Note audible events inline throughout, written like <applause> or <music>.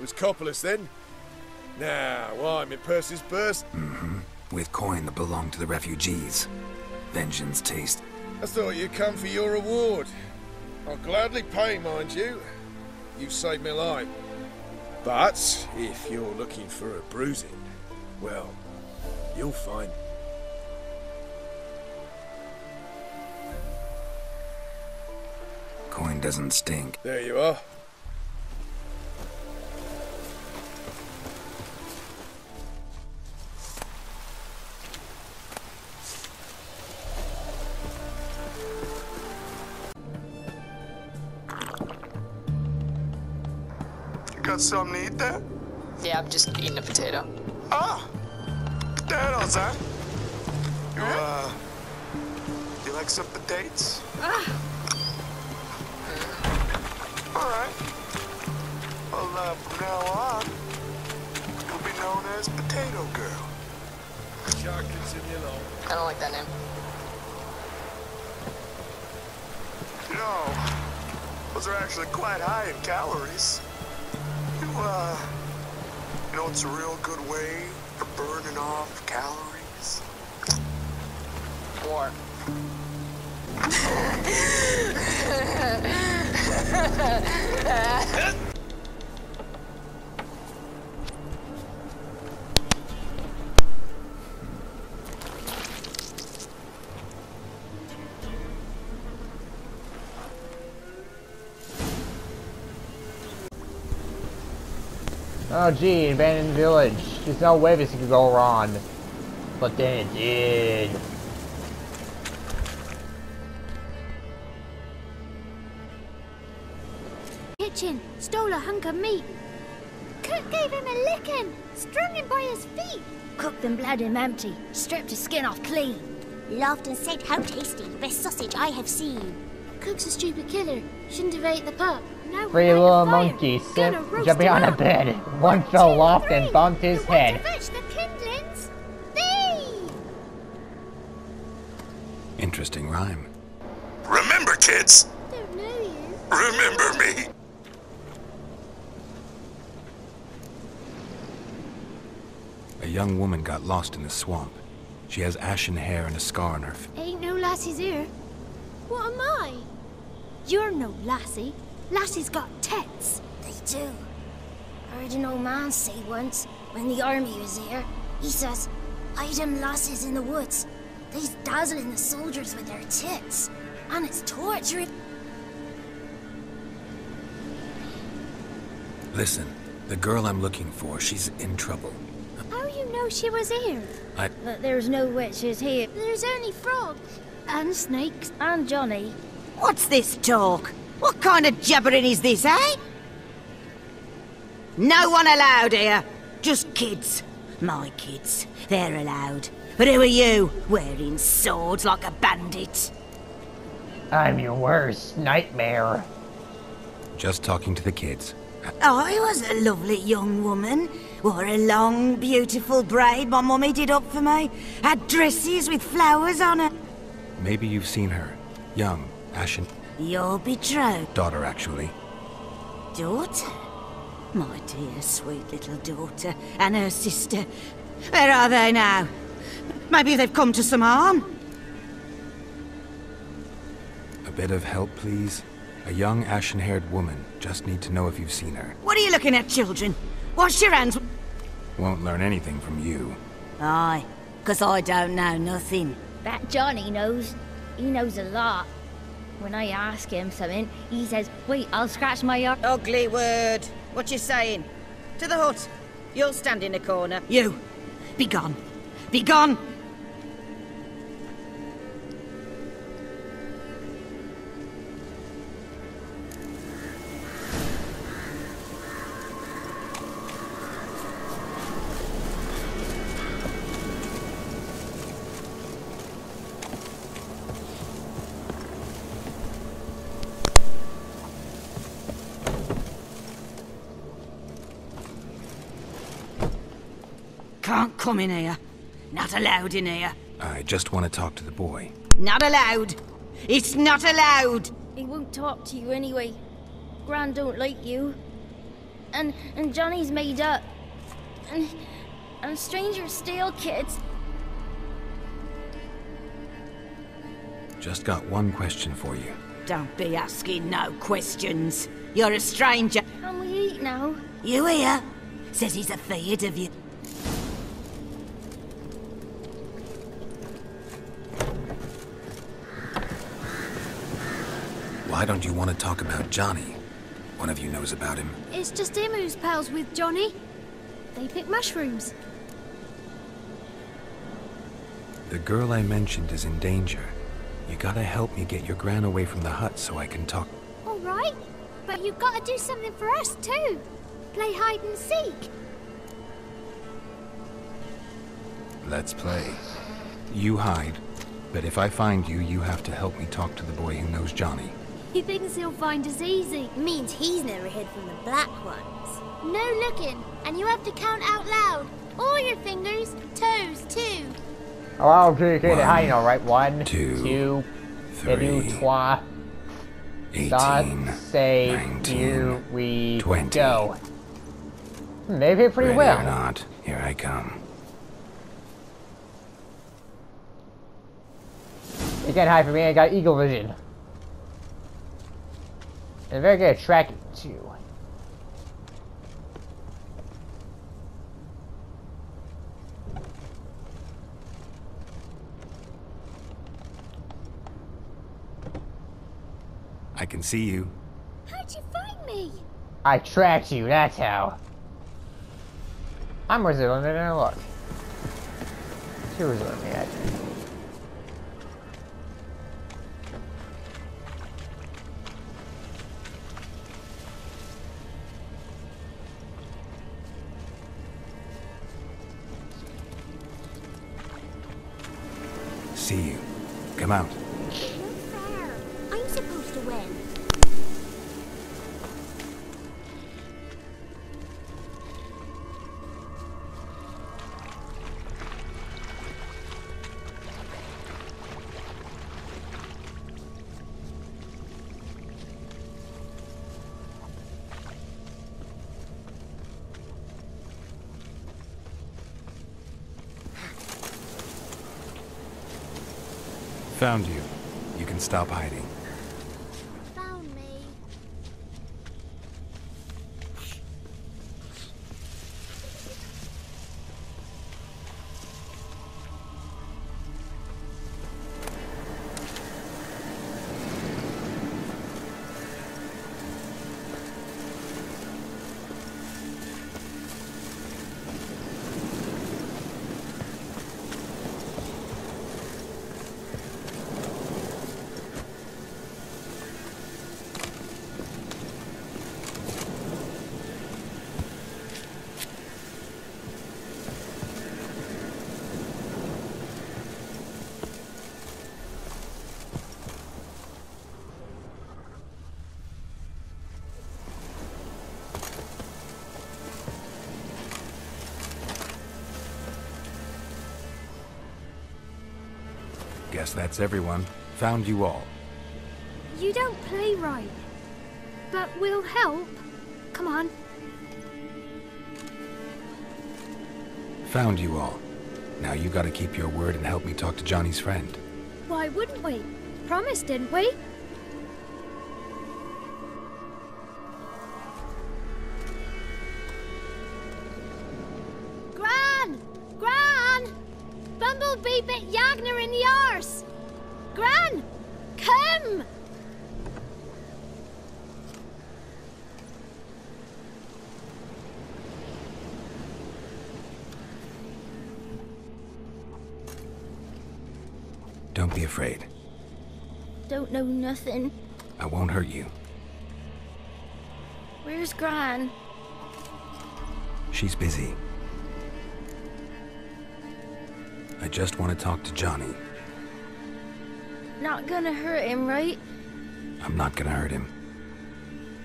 Was Coppolis then? Now, why, I'm in Percy's burst. Mm-hmm. With coin that belonged to the refugees. Vengeance taste. I thought you'd come for your reward. I'll gladly pay, mind you. You've saved my life. But if you're looking for a bruising, well, you'll find Coin doesn't stink. There you are. Got something to eat there? Yeah, I'm just eating a potato. Ah! Potatoes, huh? You, uh... You like some potatoes? Ah! Alright. Well, uh, from now on, you'll be known as Potato Girl. Chocolates in your long. I don't like that name. You know, those are actually quite high in calories. You, uh... You know, it's a real good way for burning off calories. War. <laughs> Oh gee, abandoned village. There's no way this could go wrong. But then it did. Kitchen stole a hunk of meat. Cook gave him a licking, strung him by his feet. Cooked and bled him empty, stripped his skin off clean. Laughed and said, How tasty, best sausage I have seen. Cook's a stupid killer, shouldn't have ate the pup. Now Three little at the fire. monkeys Gonna sit, roast jumping on a bed. One fell off and bumped his You head. fetch the kindlings? Interesting rhyme. Remember, kids! Don't know you. Remember me! A young woman got lost in the swamp. She has ashen hair and a scar on her face. Ain't no lassies here. What am I? You're no lassie. Lassie's got tits. They do. I heard an old man say once, when the army was here, he says, hide them lasses in the woods. They's dazzling the soldiers with their tits. And it's torturing. Listen, the girl I'm looking for, she's in trouble. How you know she was here? I... But there's no witches here. There's only frogs. And snakes. And Johnny. What's this talk? What kind of jabbering is this, eh? No one allowed here. Just kids. My kids. They're allowed. But who are you, wearing swords like a bandit? I'm your worst nightmare. Just talking to the kids. I was a lovely young woman. Wore a long, beautiful braid my mummy did up for me. Had dresses with flowers on it. Maybe you've seen her. Young, ashen Your betrothed daughter, actually. daughter? My dear, sweet little daughter and her sister. Where are they now? Maybe they've come to some harm. A bit of help, please? A young, ashen-haired woman. Just need to know if you've seen her. What are you looking at, children? Wash your hands. Won't learn anything from you. Aye, 'cause I don't know nothing. That Johnny knows. He knows a lot. When I ask him something, he says, wait, I'll scratch my arm. Ugly word. What you saying? To the hut. You'll stand in a corner. You. Be gone. Be gone. Come in here. Not allowed in here. I just want to talk to the boy. Not allowed. It's not allowed. He won't talk to you anyway. Gran don't like you. And and Johnny's made up. And and strangers steal kids. Just got one question for you. Don't be asking no questions. You're a stranger. Can we eat now? You here? Says he's afeard of you. Why don't you want to talk about Johnny? One of you knows about him. It's just him who's pals with Johnny. They pick mushrooms. The girl I mentioned is in danger. You gotta help me get your gran away from the hut so I can talk. All right, but you've got to do something for us too. Play hide and seek. Let's play. You hide, but if I find you, you have to help me talk to the boy who knows Johnny. He thinks he'll find us easy. Means he's never hid from the black ones. No looking, and you have to count out loud. All your fingers, toes too. Oh, I'll do it One, hiding, alright? One, two, two, three, trois. 18, say, 19, here we 20. go. They did pretty Ready well. or not, here I come. You can't hide from me, I got eagle vision. And very good at tracking, too. I can see you. How'd you find me? I tracked you, that's how. I'm more resilient than I look. Too resilient, yeah. See you. Come out. Found you. You can stop hiding. That's everyone. Found you all. You don't play right. But we'll help. Come on. Found you all. Now you gotta keep your word and help me talk to Johnny's friend. Why wouldn't we? Promise, didn't we? Don't be afraid. Don't know nothing. I won't hurt you. Where's Gran? She's busy. I just want to talk to Johnny. Not gonna hurt him, right? I'm not gonna hurt him.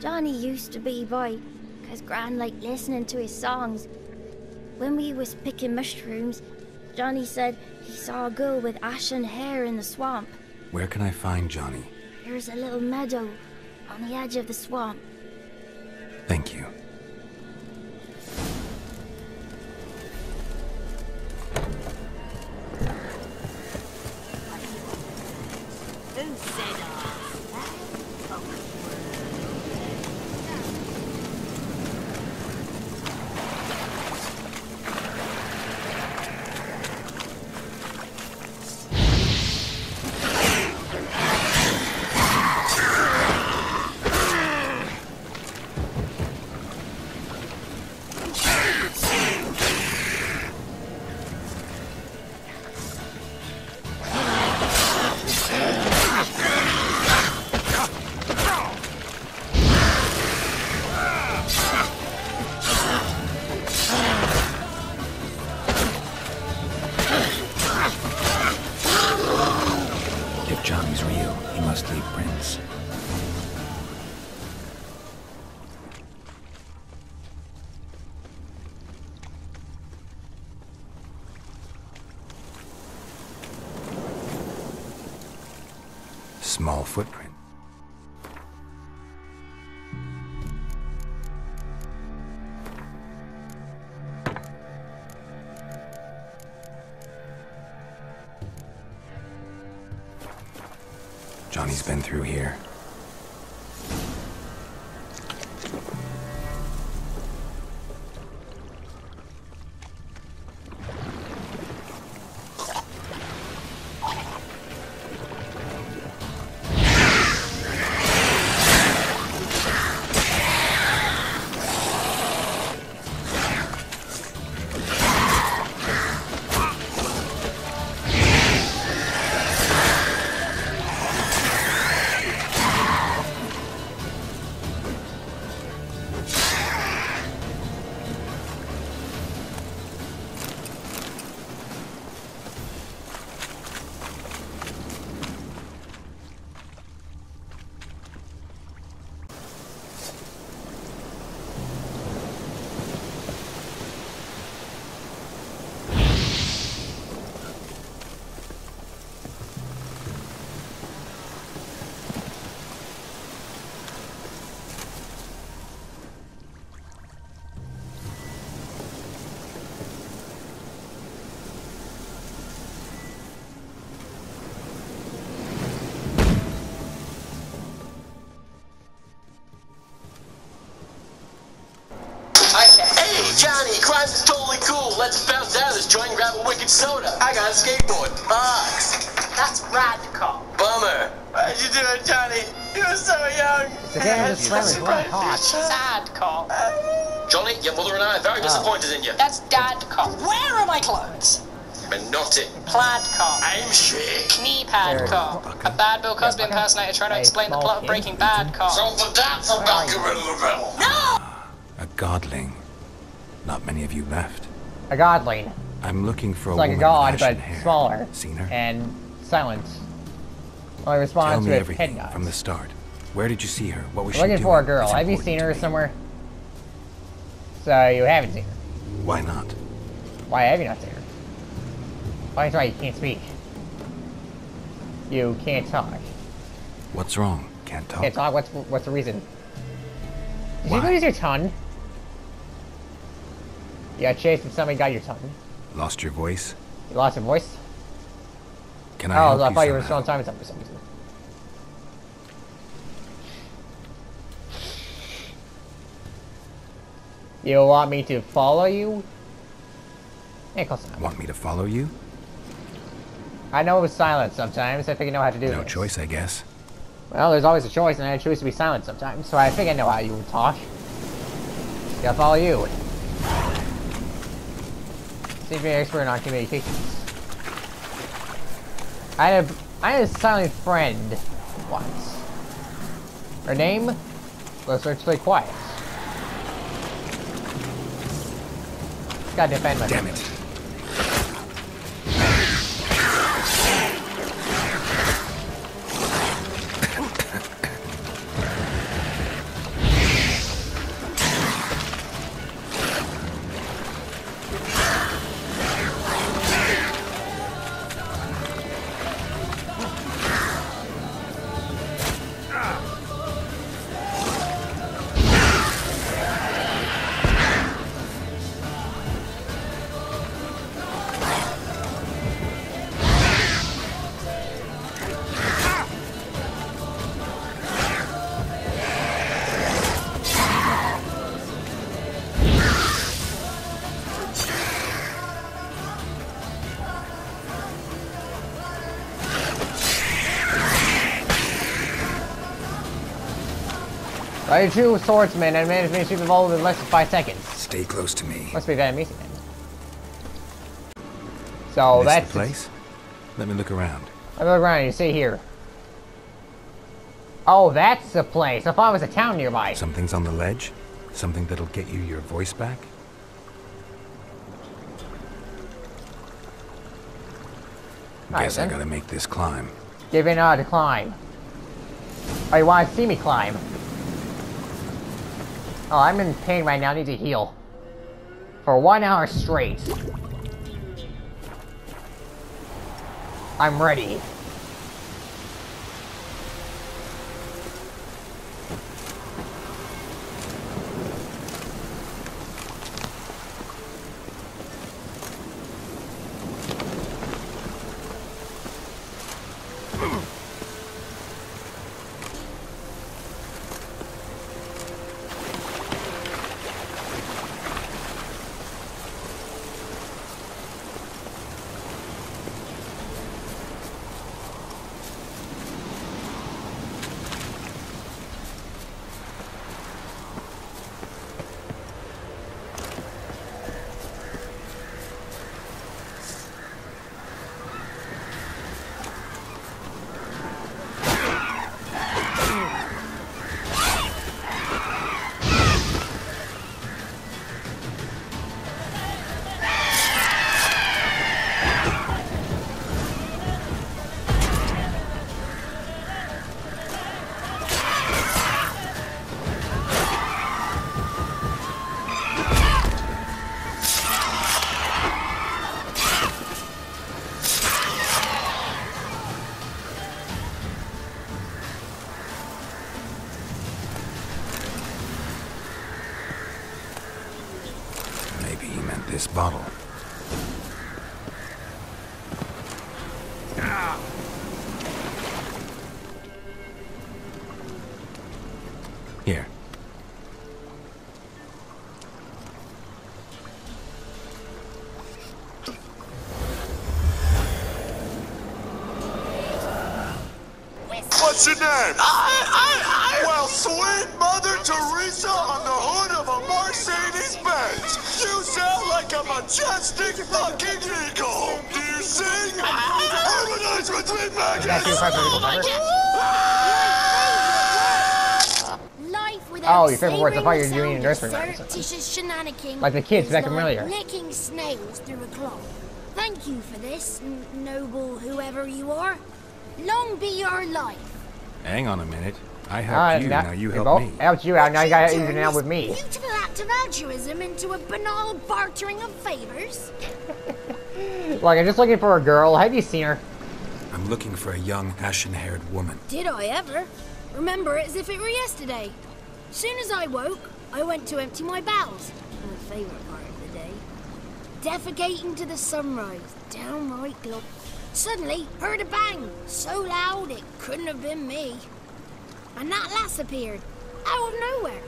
Johnny used to be boy, 'cause Gran liked listening to his songs. When we was picking mushrooms, Johnny said he saw a girl with ashen hair in the swamp. Where can I find Johnny? There's a little meadow on the edge of the swamp. Thank you. Johnny's been through here. Let's bounce out of this joint and grab a wicked soda. I got a skateboard. Box. That's radical. Bummer. Why'd you do it, Johnny? You were so young. The game just swimming right hot. Sad call. Johnny, your mother and I are very ah. disappointed in you. That's dad call. Where are my clothes? And not it. Plaid call. I'm sick. Knee pad There. call. A bad Bill Cosby Yeah, impersonator trying to explain the plot of. Breaking Bad call. So for that, for back in Lavelle. A godling. Not many of you left. A godling. I'm looking for It's a like a god, but hair. smaller. Seen her? And silence. Only Tell responds me with everything head nods. from the start. Where did you see her? What was Looking she doing? for a girl. Have you seen her somewhere? So you haven't seen her. Why not? Why have you not seen her? Why that's why you can't speak. You can't talk. What's wrong? Can't talk. Can't talk. What's what's the reason? Did Why? you lose your tongue? You got chased and somebody got your tongue. Lost your voice? You lost your voice. Can I oh, help I you thought you were still on time for some reason. You want me to follow you? Yeah, close enough. Want me to follow you? I know it was silent sometimes. I think I know how to do No this. choice, I guess. Well, there's always a choice, and I choose to be silent sometimes, so I think I know how you would talk. Yeah, I'll follow you. You're an expert on communications. I had a, I had a silent friend once. Her name was virtually quiet. Gotta defend myself. Damn it. Are you true swordsman and managed me to evolve in less than five seconds? Stay close to me. Must be very amazing then. So This that's the place? Let me look around. I look around. You see here. Oh, that's the place. I thought it was a town nearby. Something's on the ledge? Something that'll get you your voice back? Guess I gotta make this climb. Give in uh, to climb. Oh, you want to see me climb? Oh, I'm in pain right now. I need to heal. For one hour straight. I'm ready. What's your name? I, I, I. Well, sweet Mother Teresa on the hood of a Mercedes Benz. You sound like a majestic fucking eagle. Do you sing? Harmonize with me, That's your Magus. favorite remember? Oh, life without Oh, your favorite words. I thought you were doing the nursery sound rhymes. of surreptitious Like the kids is back like earlier. Licking snails through a cloth. Thank you for this, n- noble whoever you are. Long be your life. Hang on a minute. I Uh, you, now- now you we help both me. helped you out. Now you got Turn even out with me. Beautiful act of altruism into a banal bartering of favors. <laughs> Like I'm just looking for a girl. Have you seen her? I'm looking for a young, ashen-haired woman. Did I ever? Remember it as if it were yesterday. Soon as I woke, I went to empty my bowels. My favourite part of the day. Defecating to the sunrise, downright glorious. Suddenly, heard a bang, so loud it couldn't have been me. And that lass appeared, out of nowhere.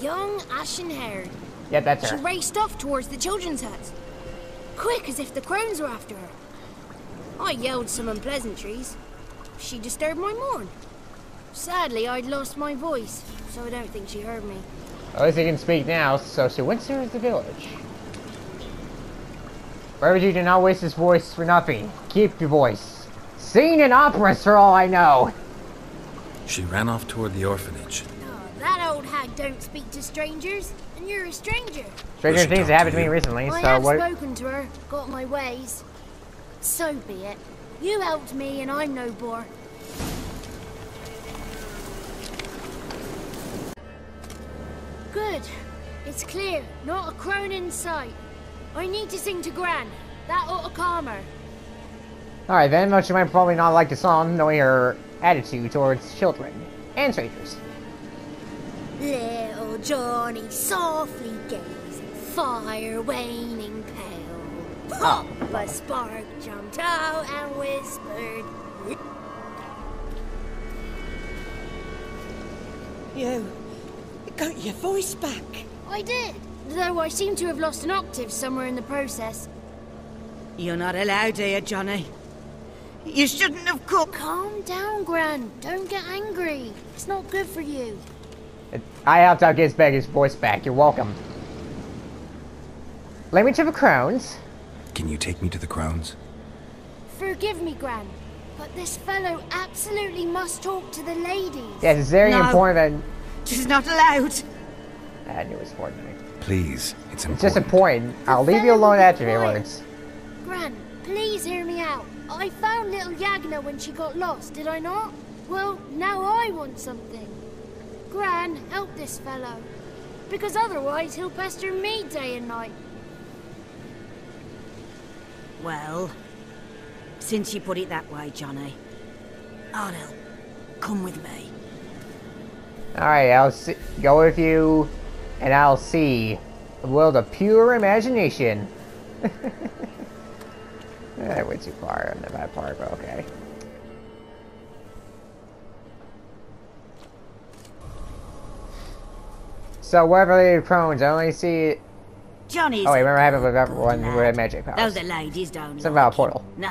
Young, ashen-haired. Yep, that's her. She raced off towards the children's hut. Quick, as if the crones were after her. I yelled some unpleasantries. She disturbed my morn. Sadly, I'd lost my voice, so I don't think she heard me. At least he can speak now. So she went to the village. Remember, do not waste his voice for nothing. Keep your voice. Sing in operas for all I know. She ran off toward the orphanage. Oh, that old hag don't speak to strangers, and you're a stranger. Stranger things talk that happened to to me recently. I So have what? spoken to her, got my ways. So be it. You helped me, and I'm no bore. Good. It's clear. Not a crone in sight. I need to sing to Gran. That ought to calm her. All right then. Though she might probably not like the song, knowing her attitude towards children and strangers. Little Johnny softly gazed, fire waning pale. Pop! A spark jumped out and whispered, You got your voice back. I did, though I seem to have lost an octave somewhere in the process. You're not allowed here, Johnny. You shouldn't have come. Calm down, Gran. Don't get angry. It's not good for you. I helped out get back his voice back. You're welcome. Let me to the crowns. Can you take me to the crowns? Forgive me, Gran, but this fellow absolutely must talk to the ladies. Yes, it's very No. important She's not allowed. that I knew it was important. Please, it's It's important. just important. I'll leave you alone after the words. Gran, please hear me out. I found little Yagna when she got lost, did I not? Well, now I want something. Gran, help this fellow. Because otherwise he'll pester me day and night. Well, since you put it that way, Johnny, I'll help. Come with me. Alright, I'll see, go with you, and I'll see the world of pure imagination. <laughs> I went too far on the bad part, but okay. So, wherever the crones, I only see. Johnny's. Oh, wait, remember I have with good everyone who had lad. magic Though powers. the ladies don't Something like about a portal. him. No.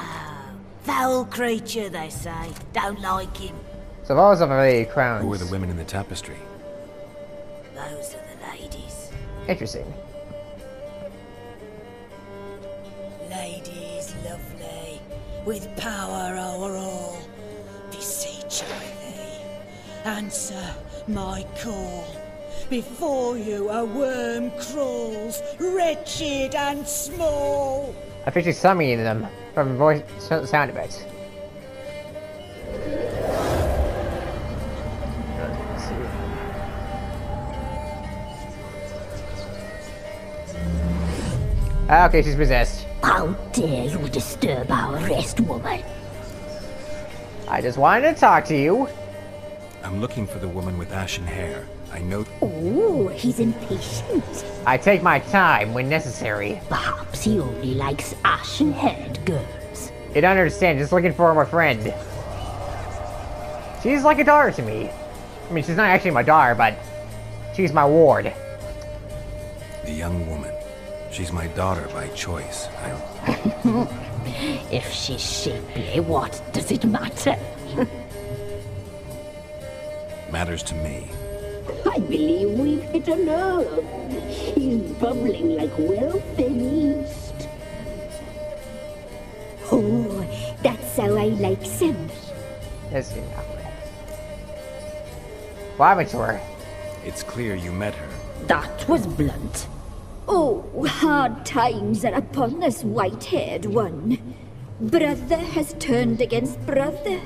Foul creature, they say. Don't like him. So, those are the crowns. Who are the women in the tapestry? Those are the ladies. Interesting. Ladies lovely, with power over all. Beseech I thee, answer my call. Before you a worm crawls, wretched and small. I picture summoning them from voice sound effects. Ah, Okay, she's possessed. How dare you disturb our rest, woman? I just wanted to talk to you. I'm looking for the woman with ashen hair. I know. Ooh, he's impatient. I take my time when necessary. Perhaps he only likes ashen-haired girls. You don't understand, just looking for my friend. She's like a daughter to me. I mean, she's not actually my daughter, but she's my ward. The young woman. She's my daughter by choice. I... <laughs> if she's shapely, what does it matter? <laughs> Matters to me. I believe we've hit a nerve. He's bubbling like well-fed yeast. Oh, that's how I like him. Let's see now. What happened to her? It's clear you met her. That was blunt. Oh, hard times are upon us, white-haired one. Brother has turned against brother.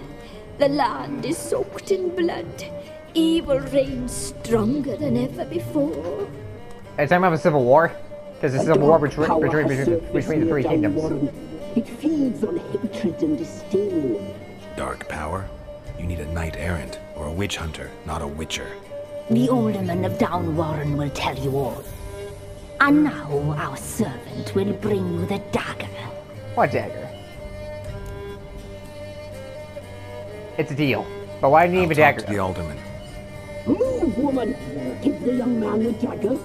The land is soaked in blood. Evil reigns stronger than ever before. It's time of a civil war? because There's a civil war between, between, between, between the three kingdoms. It feeds on hatred and disdain. Dark power? You need a knight errant or a witch hunter, not a witcher. The alderman of Downwarren will tell you all. And now our servant will bring you the dagger. What dagger? It's a deal. But why do you need a dagger? To the alderman. Move, woman! Give the young man the dagger.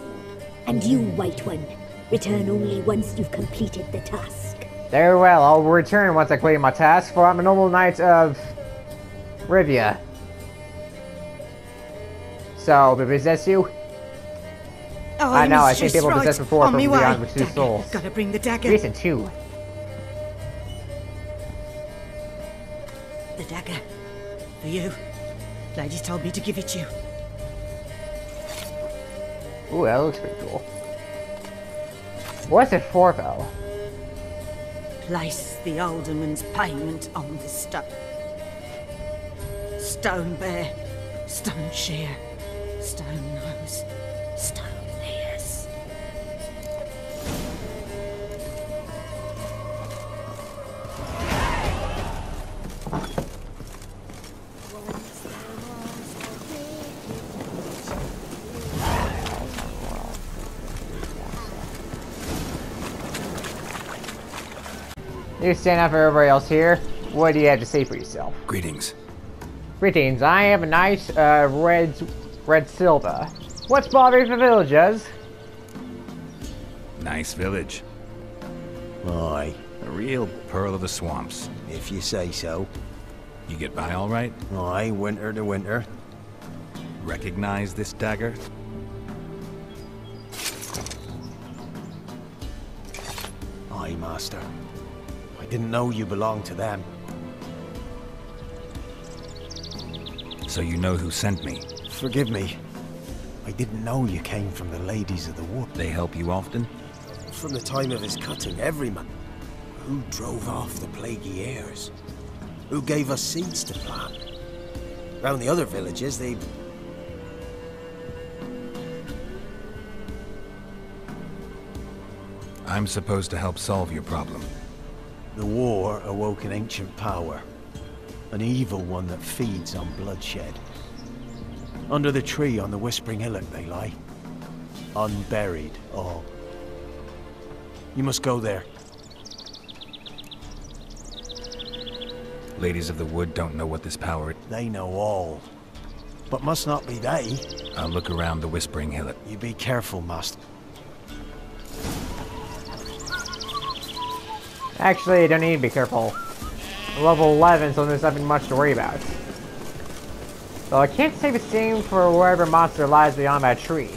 And you, White One, return only once you've completed the task. Very well, I'll return once I complete my task, for I'm a noble knight of Rivia. So, we possess you? Oh, I know, I think were right. possessed before On from. Beyond with two Dagger. souls. Gotta bring the dagger. Recent two. The dagger. For you. Ladies told me to give it you. Ooh, that looks pretty cool. What's it for, though? Place the alderman's payment on the stone. Stone bear, stone shear, stone You stand up for everybody else here. What do you have to say for yourself? Greetings. Greetings, I am a nice uh, Red, Red Silva. What's bothering the villagers? Nice village. Aye. A real pearl of the swamps. If you say so. You get by all right? Aye, winter to winter. Recognize this dagger? Aye, master. I didn't know you belonged to them. So you know who sent me? Forgive me. I didn't know you came from the Ladies of the Wood. They help you often? From the time of his cutting, every man. Who drove off the plaguey airs? Who gave us seeds to plant? Round the other villages, they... I'm supposed to help solve your problem. The war awoke an ancient power. An evil one that feeds on bloodshed. Under the tree on the Whispering Hillock they lie. Unburied, all. You must go there. Ladies of the Wood don't know what this power... Is. They know all. But must not be they. I'll look around the Whispering Hillock. You be careful, master. Actually, you don't need to be careful. Level 11, so there's nothing much to worry about. Though I can't say the same for wherever monster lies beyond that tree.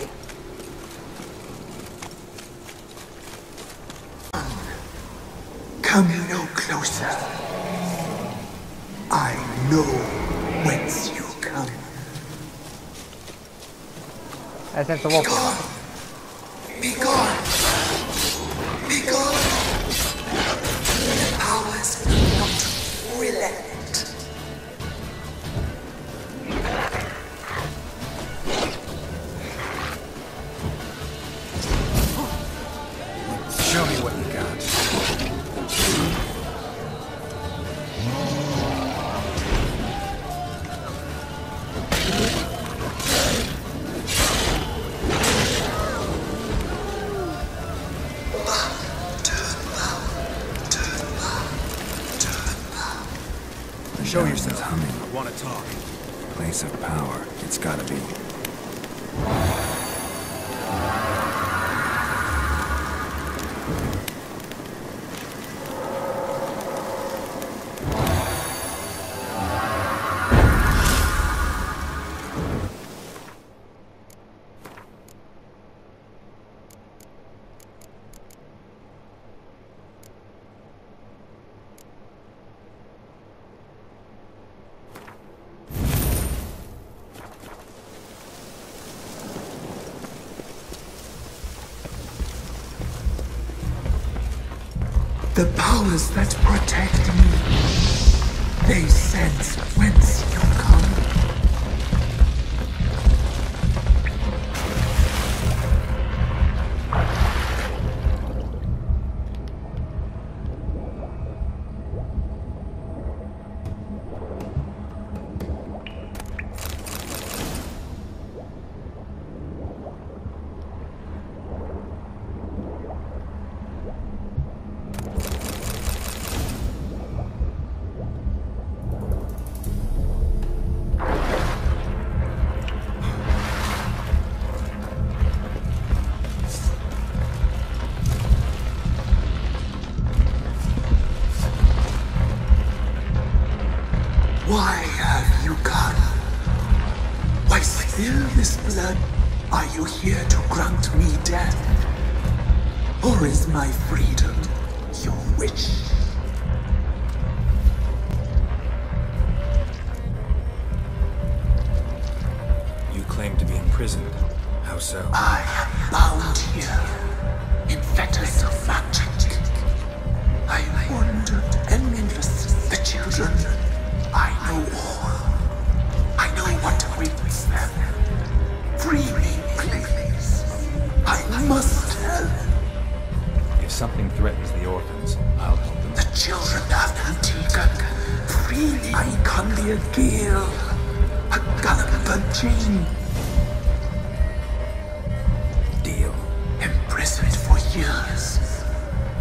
Come no closer. I know whence you come. I sense a wolf. The powers that protect me, they sense Jane. Deal. Imprisoned for years.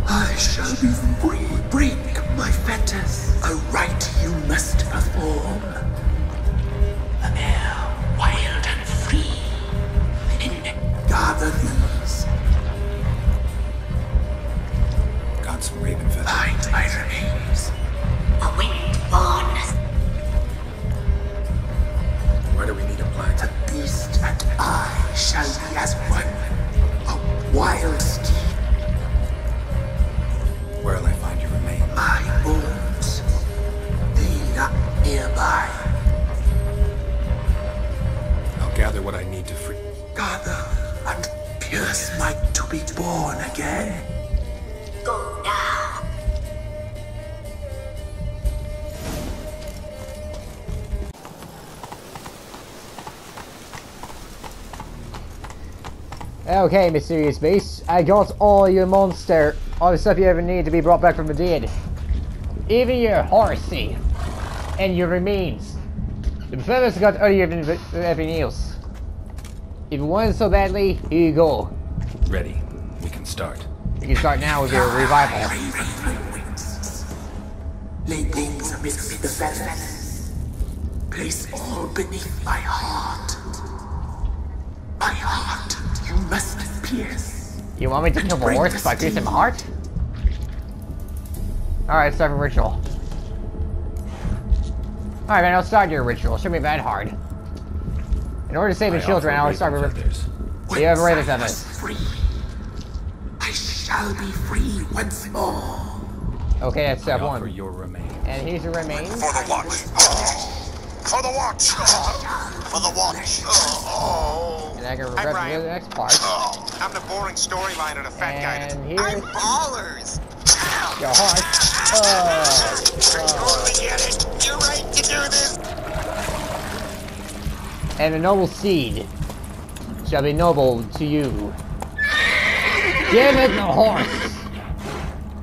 I shall be free. Break my fetters. A rite you must perform. An air wild and free. Gather Okay, Mysterious Beast, I got all your monster, all the stuff you ever need to be brought back from the dead. Even your horsey, and your remains. The feathers got earlier than than everything else. If you want it so badly, here you go. Ready. We can start. You can start now with your revival. Lay things amidst the feathers. Place all beneath my heart. My heart you must pierce. You want me to kill the horse by piercing my heart? Alright, start your ritual. Alright, man, I'll start your ritual. Shouldn't be that hard. In order to save the I children, offer I'll start with. raven feathers. You have raven Once I feathers. was free. I shall be free once more. Okay, that's step I offer one. your remains. And here's your remains. For the watch. For the watch. For the watch. And I can Hi, regret to Brian. do the next part. I'm the boring storyline of the fat guy. And here's I'm ballers. your heart. Oh, I totally get it. You're right to do this. and a noble seed shall be noble to you. Give it the horse.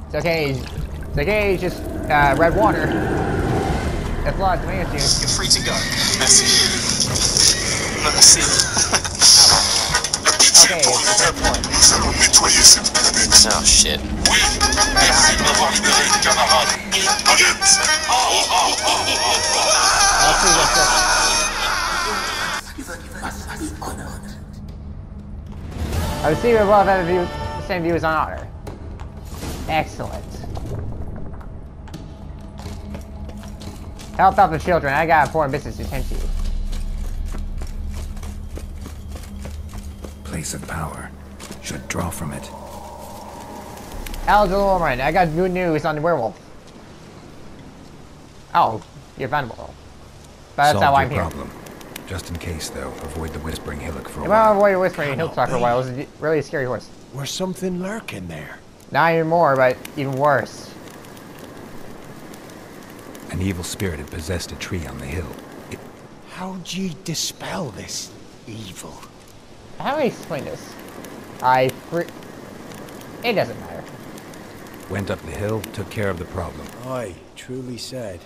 It's okay. It's okay. It's just uh, red water. That's a lot of tomato. You're free to go. Merci. Merci. One. Oh shit. I will have view, the same views on Honor. Excellent. Help out the children. I got important business to tend to. Place of power. Should draw from it. Ealdorman, I got good news on the werewolf. Oh, you're vulnerable. But that's Solved how your I'm here. problem. Just in case, though, avoid the Whispering Hillock for a If while. I avoid whispering in Hilltop for a while, it was really a really scary horse. Where's something lurking there? Not even more, but even worse. An evil spirit had possessed a tree on the hill. It How'd ye dispel this evil? How do I explain this? I fr- It doesn't matter. went up the hill, took care of the problem. Aye, truly said.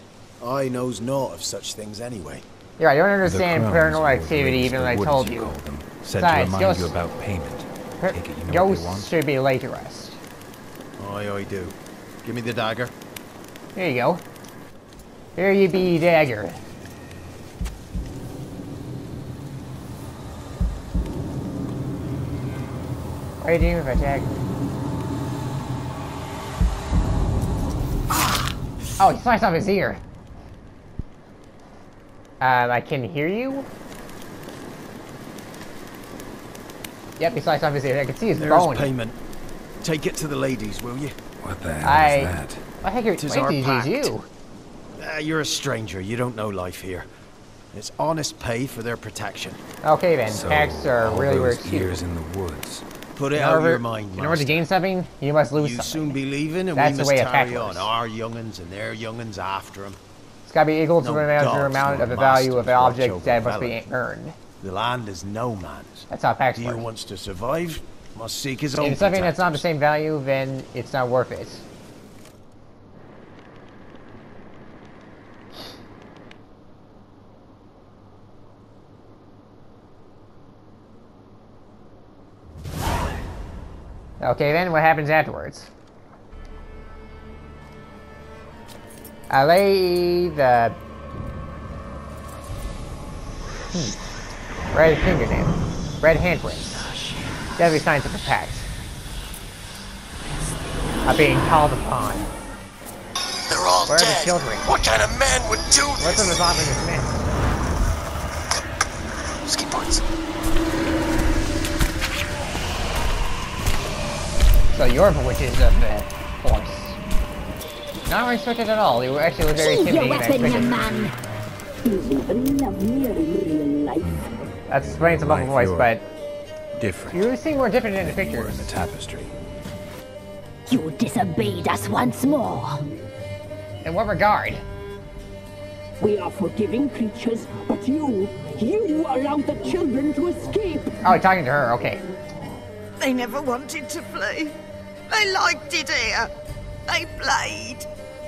I knows naught of such things anyway. Yeah, I don't understand crones, paranormal activity, even though I told as you. call them, Said to Besides, remind ghosts- you about payment. Take it you know what? Ghosts should be laid to rest. Aye, I do. Give me the dagger. Here you go. Here you be, dagger. What are you doing with a tag? Oh, he sliced off his ear. Um, I can hear you? Yep, he sliced off his ear. I can see his There's bone. payment. Take it to the ladies, will you? What the hell I... is that? I think you're Tis our pact. you. Ah, you're a stranger. You don't know life here. It's honest pay for their protection. Okay then, So, packs are all really those weird ears in the woods. Put it In out of order- your mind, In order to gain something, you must lose You something. soon be leaving, and That's we the must way a pact carry on. Our young'uns and their young'uns after them. It's gotta be equal to No the amount of the value of an watch object that must be earned. The land is no man's. That's how packs He work. who wants to survive must seek his If own it's something that's not the same value, then it's not worth it. Okay, then what happens afterwards? I lay the hmm. red fingernail, red handprints. Deadly signs of the pact are being called upon. They're all Where are the children? What kind of man would do What's this? in the bottom of this man? Ski points. So you're the witches of the horse. Not respected at all. You actually were very Sheathe your intimidating. weapon, young man. You'll even love me in real life. That's explains the muffled voice, but Different. you seem more different in the than you were pictures. in the tapestry. You disobeyed us once more. In what regard? We are forgiving creatures, but you, you allowed the children to escape. Oh, talking to her. Okay. They never wanted to flee. They liked it here. They played.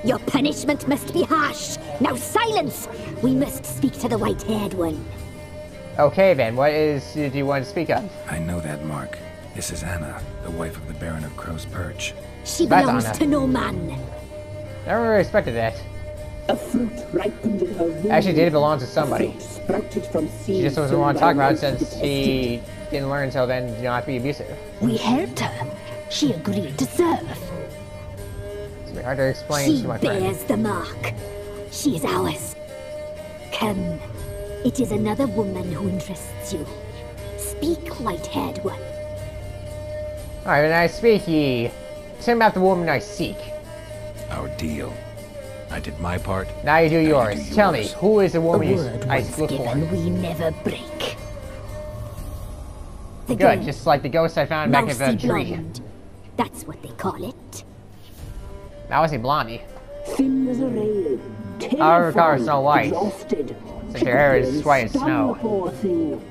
Your punishment must be harsh. Now silence! We must speak to the white-haired one. Okay then. What is uh, do you want to speak of? I know that mark. This is Anna, the wife of the Baron of Crow's Perch. She That's belongs Anna. to no man. Never really expected that. A fruit ripened in her womb. Actually, did belong to somebody. Sprouted from seeds She just doesn't want to talk about it since the she didn't learn until then to not be abusive. We helped her. She agreed to serve. It's very hard to explain She to my friend. bears the mark. She is ours. Come. It is another woman who interests you. Speak, white-haired one. Alright, then I speak ye. Tell me about the woman I seek. Our deal. I did my part. Now you do Now yours. you do Tell me, who is the woman you word I once look for? given, we never break. The Good, girl, just like the ghost I found back in the tree. blonde. That's what they call it. That was a blondie. Thin as a rail. I recall her Snow White. Exhausted. Since her hair is white as snow. poor thing.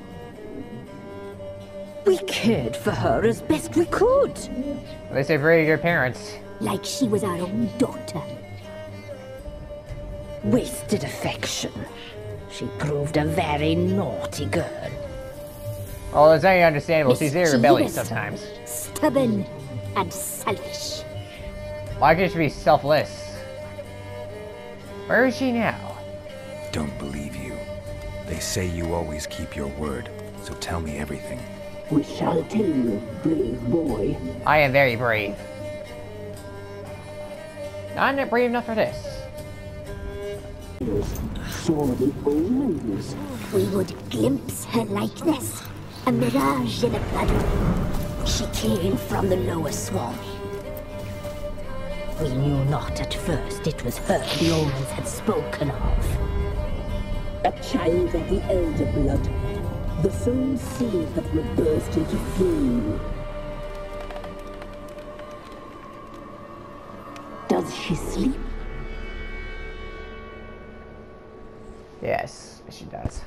We cared for her as best we could. They say very good parents. Like she was our own daughter. Wasted affection. She proved a very naughty girl. Well, it's very understandable. She's very rebellious sometimes. Stubborn and selfish. Why can't she be selfless? Where is she now? Don't believe you. They say you always keep your word, so tell me everything. We shall tell you, brave boy. I am very brave. I'm not brave enough for this. Saw the omens. We would glimpse her likeness, a mirage in a puddle. She came from the lower swamp. We knew not at first it was her the omens had spoken of. A child of the elder blood. The same seed that would burst into flame. Does she sleep? Yes, she does.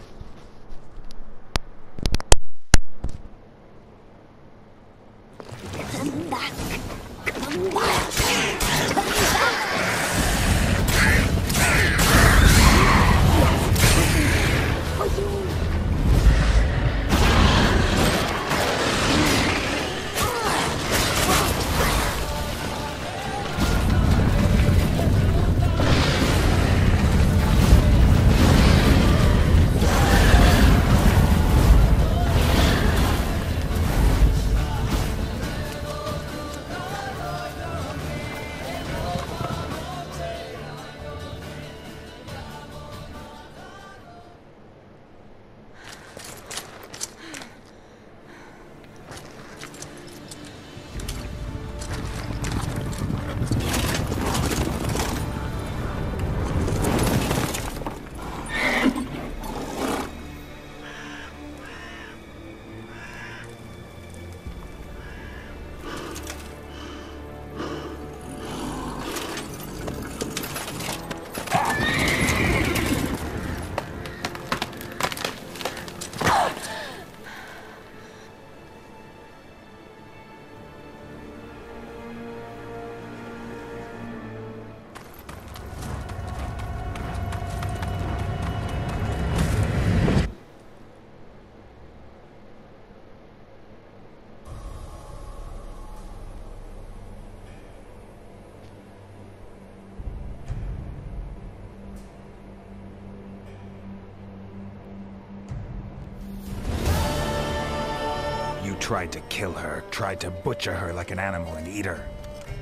Tried to kill her, tried to butcher her like an animal and eat her.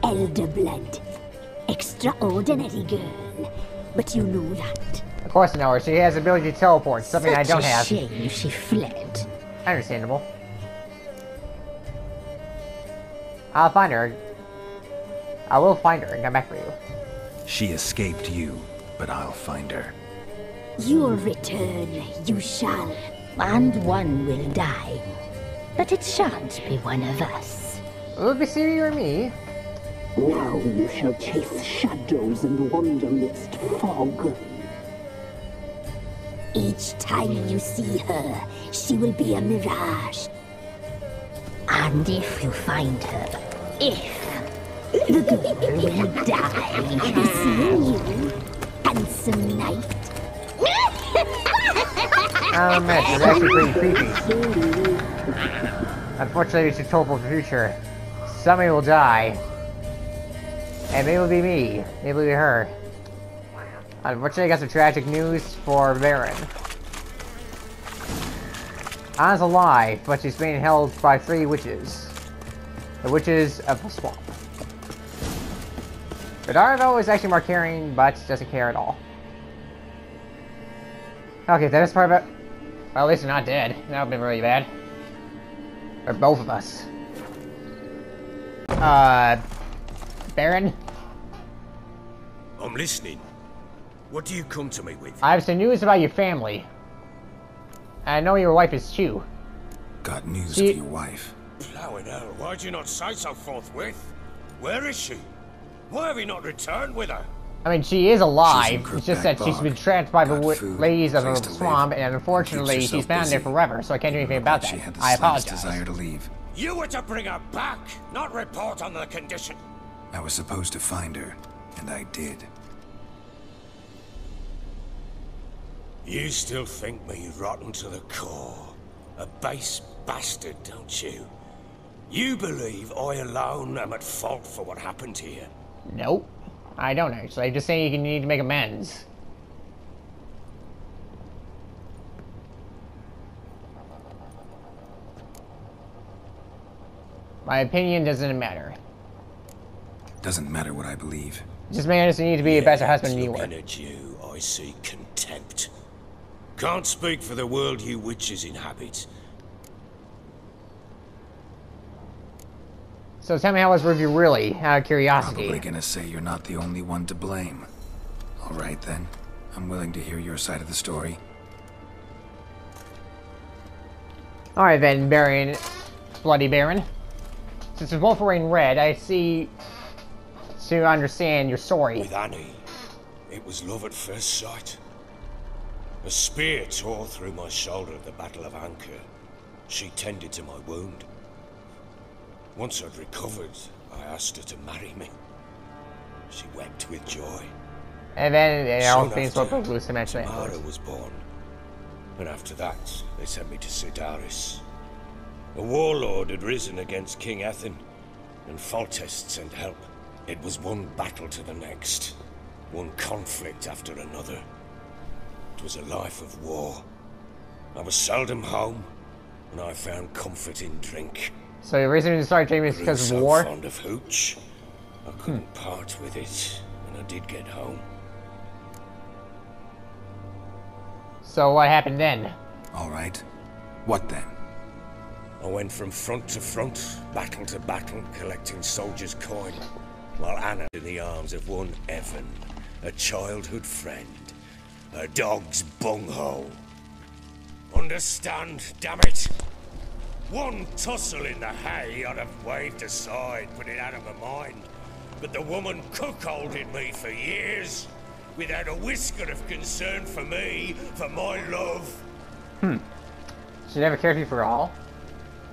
Elder blood. Extraordinary girl. But you know that. Of course I know her. She has the ability to teleport, something Such I don't a have. shame she fled. Understandable. I'll find her. I will find her and come back for you. She escaped you, but I'll find her. You'll return, you shall. And one will die. But it shan't be one of us. Will it be Ciri or me? Now you shall chase shadows and wander midst fog. Each time you see her, she will be a mirage. And if you find her, if the girl will die, I seeing you, handsome knight. I'll admit, it's actually pretty creepy. Unfortunately, it's a total future. Somebody will die. And maybe it'll be me. Maybe it'll be her. Unfortunately, I got some tragic news for Baron. Anna's alive, but she's being held by three witches. The witches of the swamp. Bernardo is actually more caring, but doesn't care at all. Okay, that is part of it. Well, at least they're not dead. That would be really bad. Or both of us. Uh... Baron? I'm listening. What do you come to me with? I have some news about your family. I know your wife is too. Got news She- for your wife. Plowing hell, why'd you not say so forthwith? Where is she? Why have you not returned with her? I mean, she is alive. She's It's just that she's been trapped by the Got food, ladies of the swamp, and unfortunately, she's bound there forever, so I can't do anything about She that. had the I apologize. desire to leave. You were to bring her back, not report on the condition. I was supposed to find her, and I did. You still think me rotten to the core. A base bastard, don't you? You believe I alone am at fault for what happened here. Nope. I don't actually. I just saying you need to make amends. My opinion doesn't matter. Doesn't matter what I believe. Just matters you need to be yeah, a better husband than you were. at you, I see contempt. Can't speak for the world you witches inhabit, So tell me how was Ruby really, out of curiosity? Probably gonna say you're not the only one to blame. All right then. I'm willing to hear your side of the story. Alright then, Baron, Bloody Baron. Since we're both wearing red, I see to understand your story. With Annie, it was love at first sight. A spear tore through my shoulder at the Battle of Anchor. She tended to my wound. Once I'd recovered, I asked her to marry me. She wept with joy. And then it all things after, were eventually. Tamara was born. And after that, they sent me to Cidaris. A warlord had risen against King Ethain, and Foltest sent help. It was one battle to the next, one conflict after another. It was a life of war. I was seldom home, and I found comfort in drink. So the reason you started drinking is Grew because of so war? fond of hooch, I couldn't hmm. part with it when I did get home. So what happened then? All right. What then? I went from front to front, battle to battle, collecting soldiers' coin, while Anna in the arms of one Evan, a childhood friend, a dog's bunghole. Understand, damn it? One tussle in the hay I'd have waved aside, put it out of my mind. But the woman cuckolded me for years, without a whisker of concern for me, for my love. Hmm. She never cared for you for all?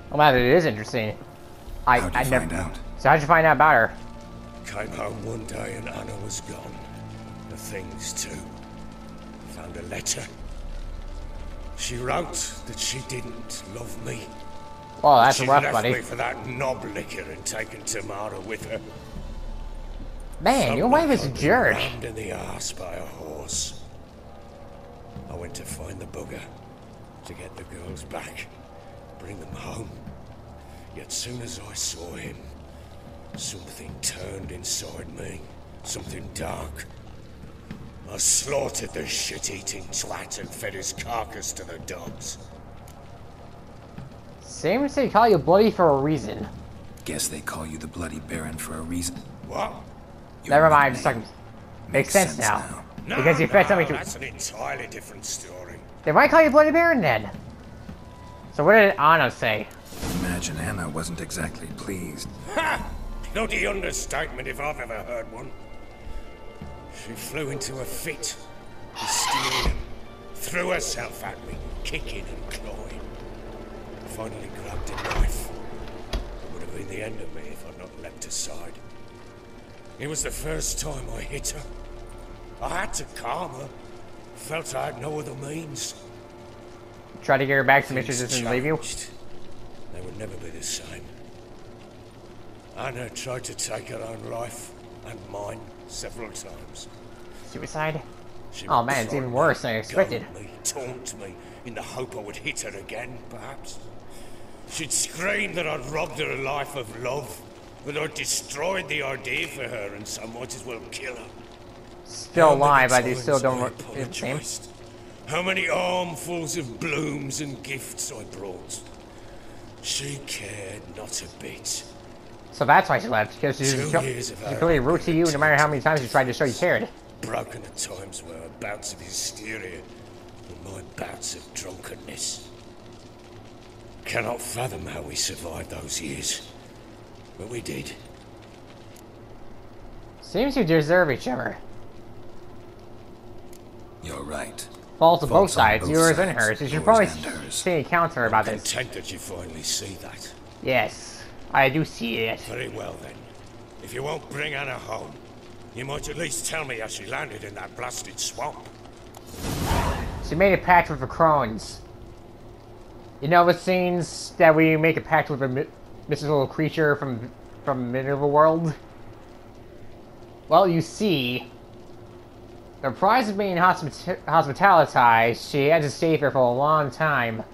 Well, man, that it is interesting. I, How'd you I never. find out? So how'd you find out about her? Came home one day and Anna was gone. The things too. Found a letter. She wrote that she didn't love me. Well, that's she rough, left buddy. me for that knob liquor and taken Tamara with her. Man, your wife is a jerk. rammed in the arse by a horse. I went to find the bugger to get the girls back, bring them home. Yet soon as I saw him, something turned inside me, something dark. I slaughtered the shit-eating twat and fed his carcass to the dogs. Seems they call you bloody for a reason. Guess they call you the Bloody Baron for a reason. What? Never mind, just like, makes sense, sense now. No, because you fed no, something to. that's an entirely different story. They might call you Bloody Baron then. So what did Anna say? Imagine Anna wasn't exactly pleased. Ha! Bloody understatement if I've ever heard one. She flew into a fit, hysteria, threw herself at me, kicking and clawing. Finally grabbed a knife. It would have been the end of me if I'd not leapt aside. It was the first time I hit her. I had to calm her. Felt I had no other means. Try to get her back to make sure she doesn't leave you? They would never be the same. Anna tried to take her own life, and mine, several times. Suicide? She Oh man, it's even worse than I expected. me, taunt me, in the hope I would hit her again, perhaps. She'd scream that I'd robbed her a life of love, that I'd destroyed the idea for her, and so might as well kill her. Still alive, but you times still I don't. Same. How many armfuls of blooms and gifts I brought. She cared not a bit. So that's why she left, because she's Two co- years of she's completely rude to you no matter how many times you tried to show you cared. Broken at times were her bouts of hysteria and my bouts of drunkenness. Cannot fathom how we survived those years. But we did. Seems you deserve each other. You're right. Fault of both sides, both yours and hers. You should yours probably and hers. say counter about I'm this. content that you finally see that. Yes, I do see it. Very well then. If you won't bring Anna home, you might at least tell me how she landed in that blasted swamp. She made a pact with the crones. You know the scenes that we make a pact with a mi- mystical creature from from medieval world? Well, you see, the price of being hospita- hospitalized, she had to stay here for a long time.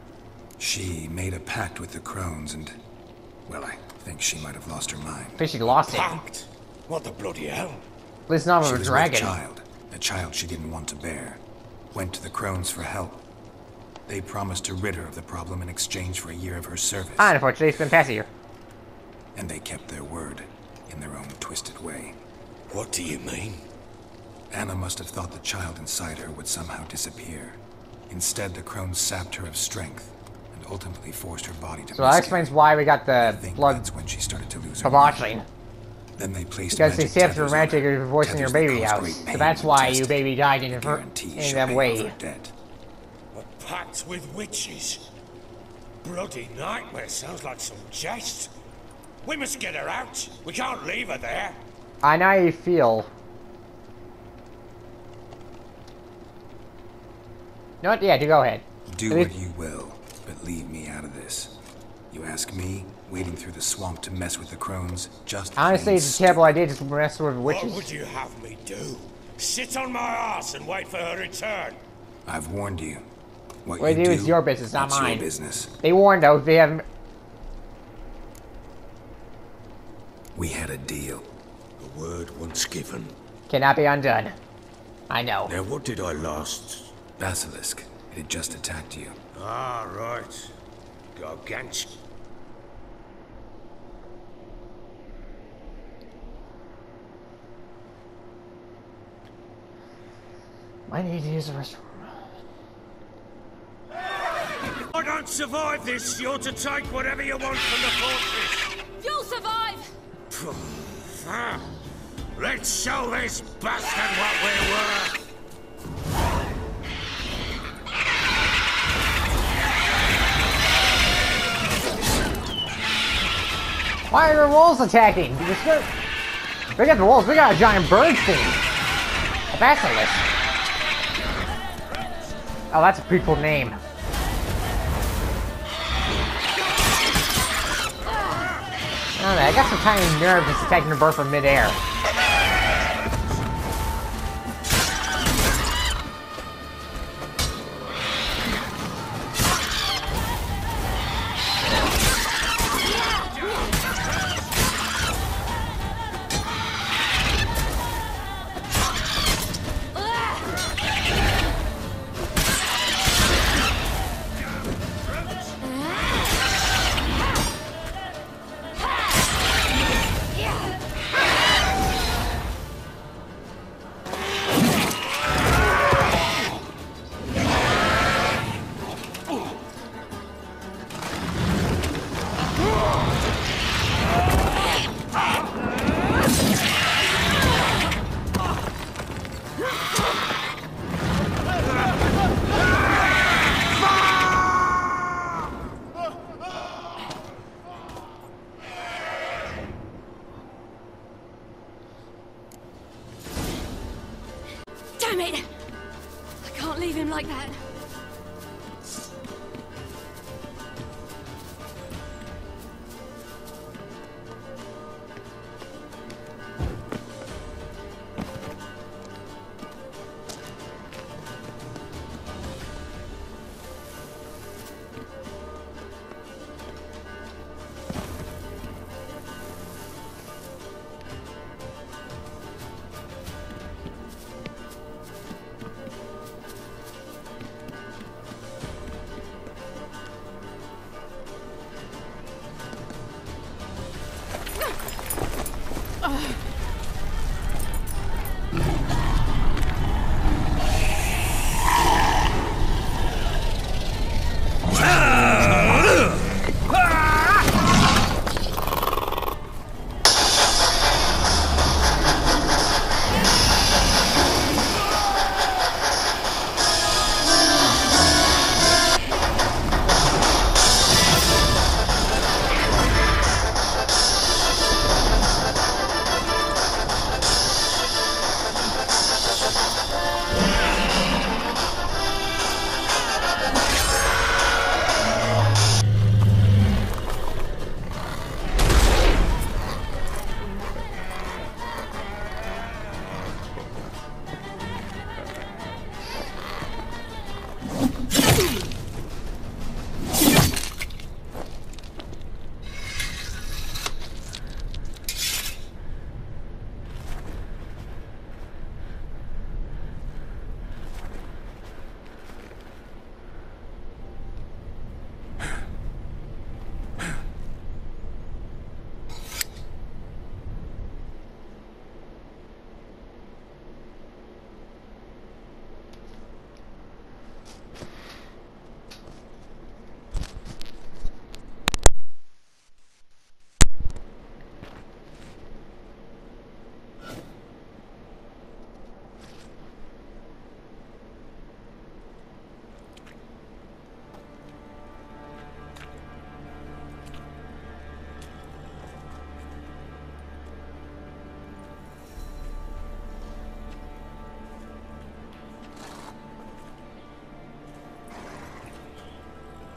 She made a pact with the crones and, well, I think she might have lost her mind. I think she lost it. Pact? What the bloody hell? This not She a was with a dragon. child, a child she didn't want to bear. Went to the crones for help. They promised to rid her of the problem in exchange for a year of her service, Ah, unfortunately, it's been past a year. and they kept their word in their own twisted way. What do you mean? Anna must have thought the child inside her would somehow disappear. Instead, the crones sapped her of strength and ultimately forced her body to So that explains why we got the blood That's when she started to lose her debauching. Then they placed Because they magic saved tethers her on magic her, of voicing your baby out. So that's why tested. your baby died in, her, Guarantee in she'll that way. her debt. A pact with witches? Bloody nightmare. Sounds like some jest. We must get her out. We can't leave her there. I know how you feel. You know? Yeah, do go ahead. Do what you will, but leave me out of this. You ask me, wading through the swamp to mess with the crones, just Honestly, it's a terrible idea to mess with What witches. What would you have me do? Sit on my ass and wait for her return? I've warned you. What What you you do do is your business, not that's mine. your business. They warned us. they haven't. We had a deal. A word once given. Cannot be undone. I know. Now, what did I last? Basilisk. It had just attacked you. Ah, right. Gargantuan. I need to use the restroom. I don't survive this. You're to take whatever you want from the fortress. You'll survive! Let's show this bastard what we're worth. Why are the wolves attacking? You just go- We got the wolves. We got a giant bird thing. A basilisk. Oh, that's a pretty cool name. I don't know, I got some tiny nerve just attacking the from midair.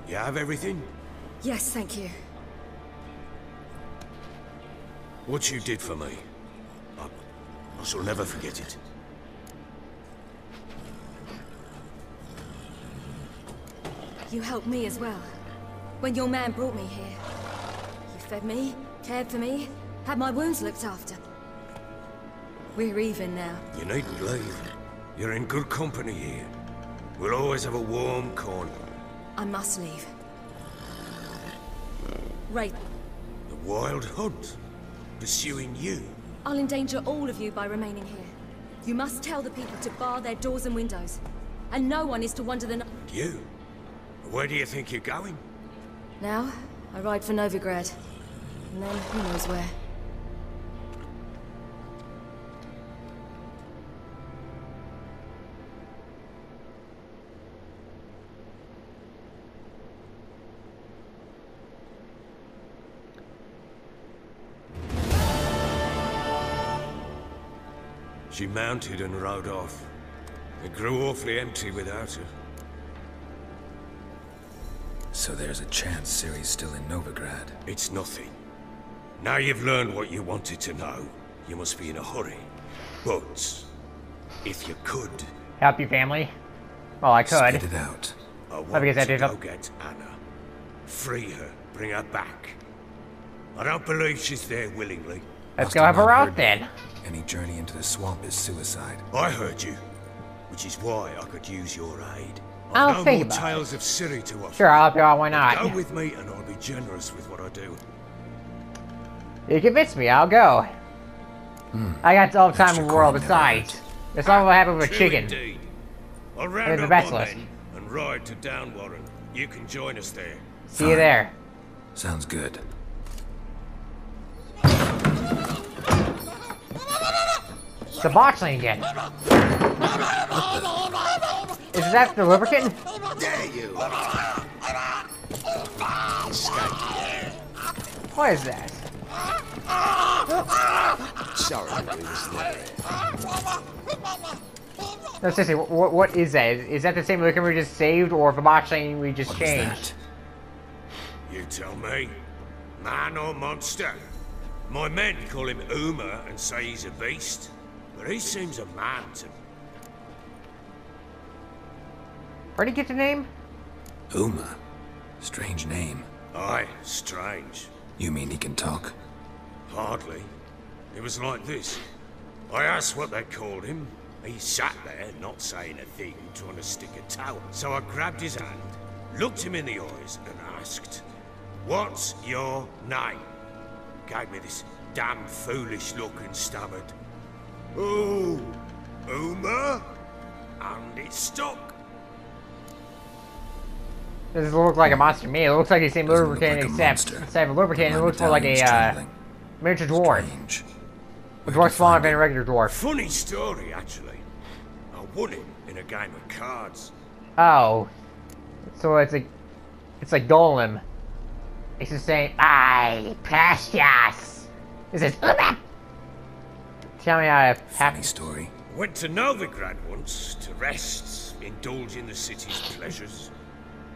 You have everything? Yes, thank you. What you did for me, I, I shall never forget it. You helped me as well. When your man brought me here. You fed me, cared for me, had my wounds looked after. We're even now. You needn't leave. You're in good company here. We'll always have a warm corner. I must leave. Right, The wild hunt. Pursuing you. I'll endanger all of you by remaining here. You must tell the people to bar their doors and windows. And no one is to wander the night. You? Where do you think you're going? Now, I ride for Novigrad. And then, who knows where. She mounted and rode off. It grew awfully empty without her. So there's a chance Ciri's still in Novigrad. It's nothing. Now you've learned what you wanted to know, you must be in a hurry. But, if you could, Help your family? Well, I could. Spit it out. I Let me want get to dude go get Anna. Free her, bring her back. I don't believe she's there willingly. Let's Must go have have her out heard then. Any journey into the swamp is suicide. I heard you, which is why I could use your aid. I'll I've no think more about tales of Ciri to offer. Sure, I'll help you out, why not? Go with me and I'll be generous with what I do. You convinced me, I'll go. Hmm. I got all the time in the world besides. There's something will happen with True chicken. Indeed. I'll round the up my Basilisk. and ride to Downwarren. You can join us there. See you there. Sounds good. It's the botchling again. Is that the lubberkin? There you What is that? Sorry, we was never No, seriously, what, what is that? Is that the same lubberkin we just saved, or the botchling we just changed? You tell me. Man or monster? My men call him Uma and say he's a beast. But he seems a man to me. Where'd he get the name? Uma. Strange name. Aye, strange. You mean he can talk? Hardly. It was like this. I asked what they called him. He sat there, not saying a thing, trying to stick a towel. So I grabbed his hand, looked him in the eyes, and asked, What's your name? Gave me this damn foolish look and stammered, Oh, Uma? And it stuck. This doesn't look like a monster to me. It looks like the same lubberkin, like except instead of a lubberkin, it looks more like a uh, miniature dwarf. Strange. A dwarf smaller than a regular dwarf. Funny story, actually. I won it in a game of cards. Oh, so it's like it's like Gollum. It's just saying, "I precious." It says, "Uma." Tell me how to Funny story. Went to Novigrad once to rest, indulge in the city's pleasures.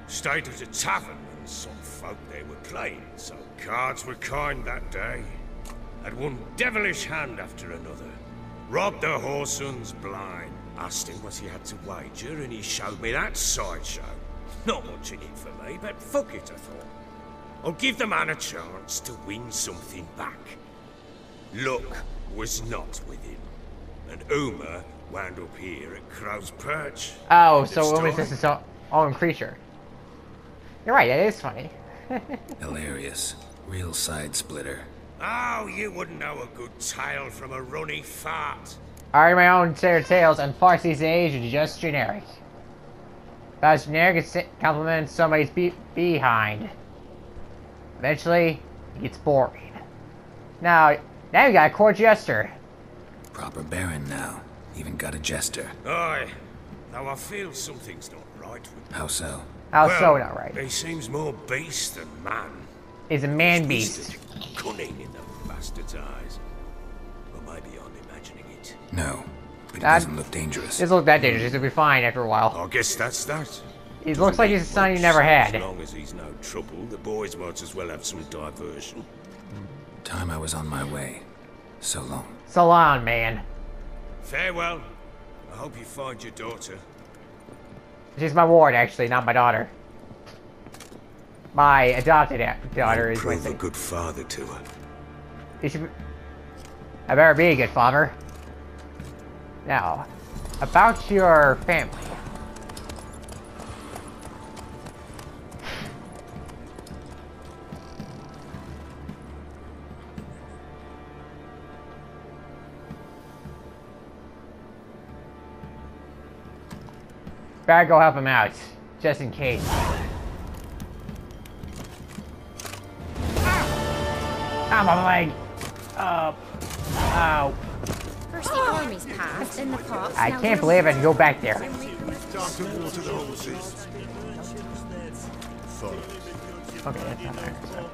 Stayed at a tavern and some folk there were playing, so cards were kind that day. Had one devilish hand after another. Robbed the whoreson's blind. Asked him what he had to wager, and he showed me that sideshow. Not much in it for me, but fuck it, I thought. I'll give the man a chance to win something back. Luck was not with him, and Uma wound up here at Crow's Perch. Oh, End so Uma is story. just his own- own creature. You're right. it is funny. <laughs> Hilarious. Real side splitter. Oh, you wouldn't know a good tale from a runny fart. I read my own set of tales, and Farsi's age is just generic. That's generic, it's compliments somebody's be behind. Eventually, it gets boring. Now, now you got a court jester. Proper baron now. Even got a jester. Aye, though I feel something's not right with How so? How well, so not right? He seems more beast than man. He's a man beast. Twisted, cunning in the bastard's eyes. Or maybe I'm imagining it. No. But he That- doesn't look dangerous. Doesn't look that dangerous. It'll be fine after a while. I guess that's that. He looks like he's a son you never had. As long as he's no trouble, the boys might as well have some diversion. Time I was on my way. So long. So long, man. Farewell. I hope you find your daughter. She's my ward, actually, not my daughter. My adopted a- daughter is Prove a good father to her. You should. I better be a good father. Now, about your family. Better go help him out, just in case. Ah, my leg. Up. Ow. First the army's passed, then the cops. I can't believe I can go back there. Time to water the horses. Okay, that's not there. so-